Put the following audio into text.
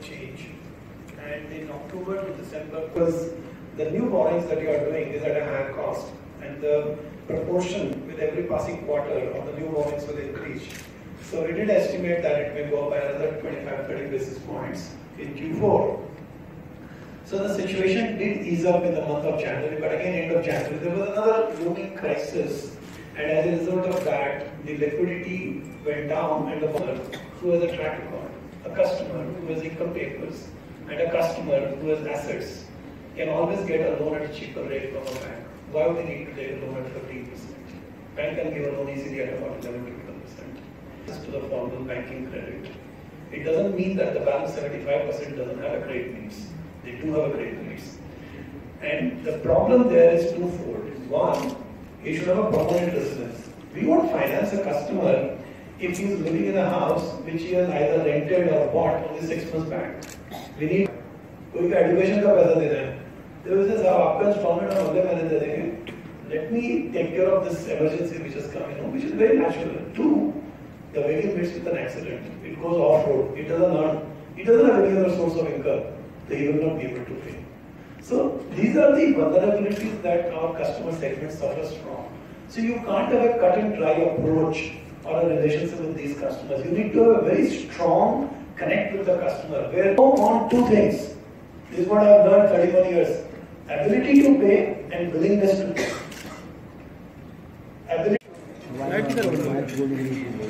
change. And in October to December, because the new borrowings that you are doing is at a higher cost, and the proportion with every passing quarter of the new borrowings will increase. So we did estimate that it may go up by another 25-30 basis points in Q4. So the situation did ease up in the month of January, but again, end of January, there was another looming crisis, and as a result of that, the liquidity went down, and the borrower who has a track record, a customer who has income papers, and a customer who has assets can always get a loan at a cheaper rate from a bank. Why would they need to take a loan at 15%? Bank can give a loan easily at about 11 to 12% to the formal banking credit. It doesn't mean that the balance 75% doesn't have a credit needs. They do have a credit needs. And the problem there is twofold. One, you should have a permanent residence. We won't finance a customer if he's living in a house which he has either rented or bought only six months back. We need कोई का education का पैसा दे रहे हैं तो वैसे साहब आपका इंस्टॉलमेंट हम अगले महीने दे देंगे let me take care of this emergency which has come, you know, which is very natural. Two, the vehicle meets with an accident. It goes off-road. It doesn't earn. It doesn't have any other source of income. They will not be able to pay. So these are the vulnerabilities that our customer segment suffers from. So you can't have a cut and dry approach or a relationship with these customers. You need to have a very strong connect with the customer. Where I want two things. This is what I have learned 31 years. Ability to pay and willingness to pay. Ability to pay.